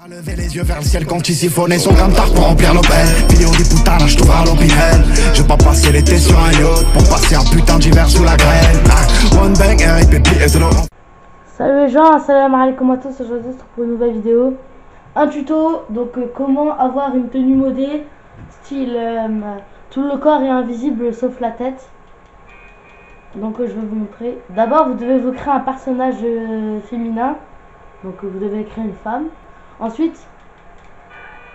Pas lever les yeux vers à l'opinel. Je pas passer Pour Ah, Salut les gens, salam alaikum à tous, pour une nouvelle vidéo. Un tuto, donc euh, comment avoir une tenue modée Style, euh, tout le corps est invisible sauf la tête. Donc euh, je vais vous montrer. D'abord vous devez vous créer un personnage féminin. Donc vous devez créer une femme Ensuite,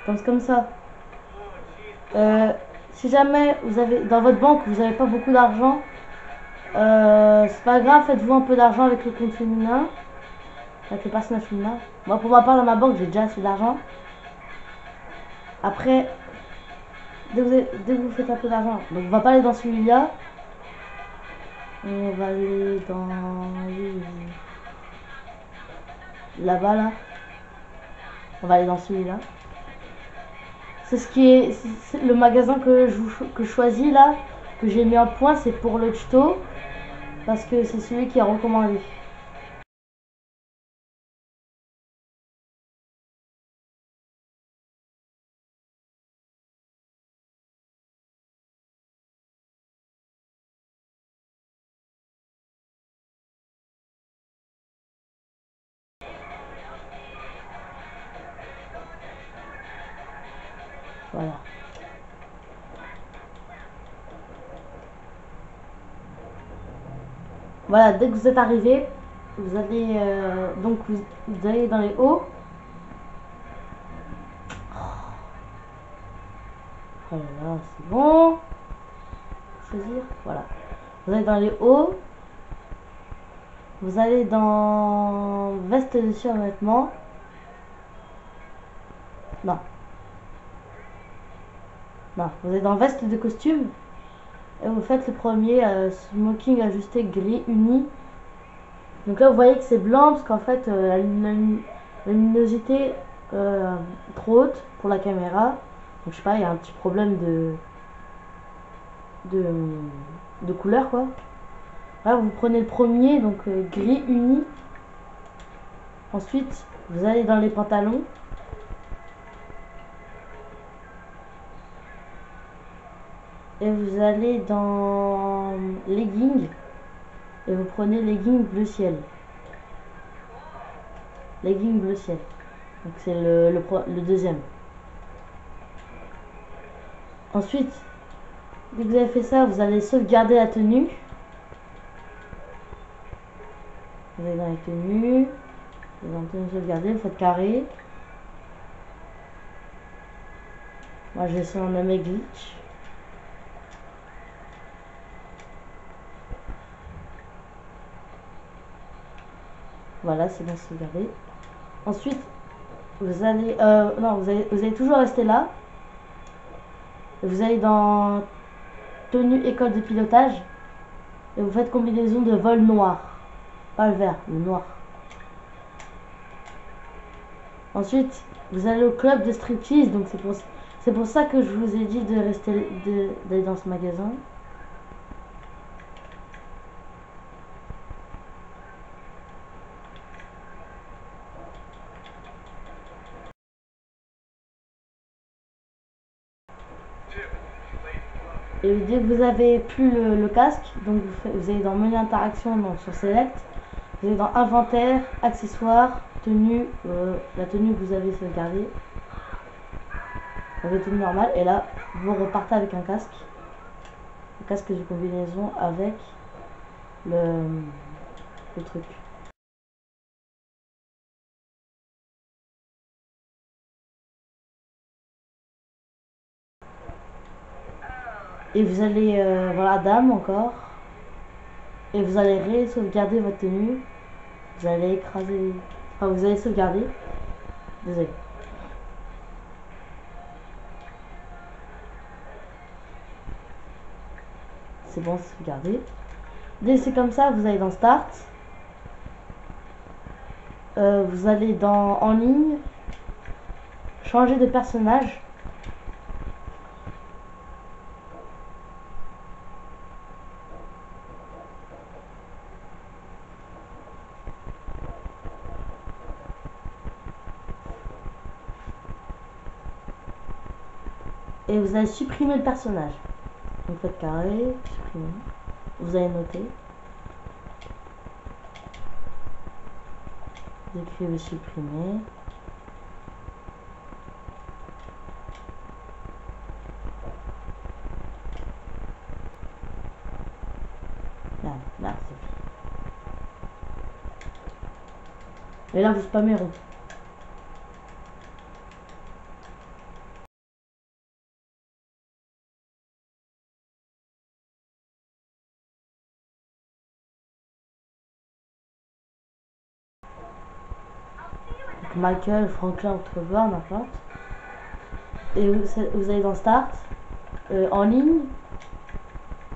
pense comme ça Euh, Si jamais vous avez, dans votre banque vous n'avez pas beaucoup d'argent euh, c'est pas grave, faites-vous un peu d'argent avec le compte féminin. Avec le personnage féminin. Moi, pour ma part, dans ma banque, j'ai déjà assez d'argent. Après, dès que, vous dès que vous faites un peu d'argent, donc on va pas aller dans celui-là. On va aller dans. Là-bas, là. On va aller dans celui-là. C'est ce qui est. le magasin que je, que choisis là, que j'ai mis en point, c'est pour le tuto. Parce que c'est celui qui est recommandé. Voilà. Voilà, dès que vous êtes arrivé, vous allez euh, donc vous, allez dans les hauts. Oh là là, c'est bon. Choisir, voilà. Vous allez dans les hauts. Vous allez dans veste de survêtement. Non. Non, vous êtes dans veste de costume. Et vous faites le premier euh, smoking ajusté gris uni. Donc là vous voyez que c'est blanc parce qu'en fait euh, la luminosité euh, trop haute pour la caméra. Donc je sais pas, il y a un petit problème de de, de couleur quoi. Là vous prenez le premier donc euh, gris uni. Ensuite vous allez dans les pantalons. Et vous allez dans legging et vous prenez legging bleu ciel. Legging bleu ciel. Donc c'est le, le, le deuxième. Ensuite, dès que vous avez fait ça, vous allez sauvegarder la tenue. Vous allez dans la tenue. Vous allez dans sauvegardée, vous faites carré. Moi je vais un glitch. Voilà, c'est bon sauvegardé. Ensuite, vous allez, euh, non, vous allez, toujours rester là. Vous allez dans tenue école de pilotage et vous faites combinaison de vol noir, pas le vert, le noir. Ensuite, vous allez au club de striptease, donc c'est pour, ça que je vous ai dit de rester, d'aller dans ce magasin. Et dès que vous avez plus le, casque, donc vous, allez dans menu interaction, donc sur select, vous allez dans inventaire, accessoires, tenue, euh, la tenue que vous avez sauvegardée, avec tenue normale, et là vous repartez avec un casque, le casque de combinaison avec le, le truc. Et vous allez, euh, voilà, dame encore. Et vous allez ré-sauvegarder votre tenue. Vous allez écraser. Enfin, vous allez sauvegarder. Désolé. C'est bon, c'est sauvegardé. Dès c'est comme ça, vous allez dans Start. Euh, vous allez dans En ligne. Changer de personnage. Et vous allez supprimer le personnage. Vous faites carré, supprimer. Vous allez noter. Vous écrivez supprimer. Là, là, c'est. Et là, vous spammez rond. Donc, Michael, Franklin, Trevor, n'importe. Et vous, allez dans Start, euh, en ligne,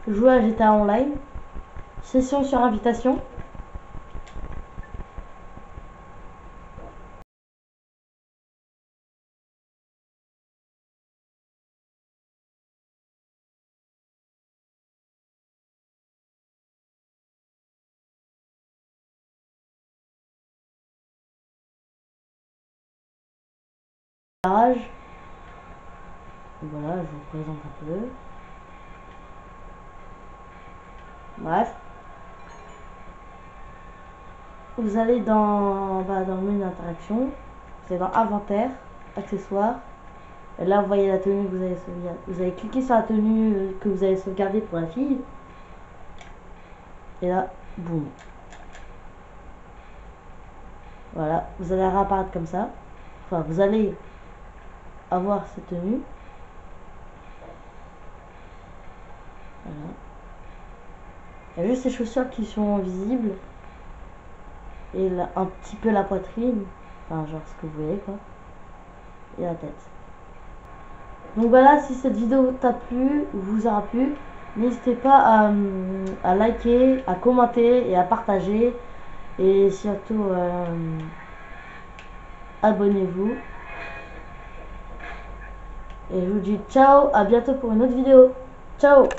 jouer à GTA Online, session sur invitation. Voilà, je vous présente un peu. Bref. Vous allez dans, bah, dans le menu allez dans inventaire, accessoires. Et là, vous voyez la tenue que vous avez sauvegarder. Vous allez cliquer sur la tenue euh, que vous avez sauvegardée pour la fille. Et là, boum. Voilà, vous allez réapparaître comme ça. Enfin, vous allez avoir cette tenue. Il y a juste ces chaussures qui sont visibles. Et un petit peu la poitrine. Enfin, genre ce que vous voyez, quoi. Et la tête. Donc voilà, si cette vidéo t'a plu, ou vous aura plu, n'hésitez pas à, à, liker, à commenter et à partager. Et surtout, euh, abonnez-vous. Et je vous dis ciao, à bientôt pour une autre vidéo. Ciao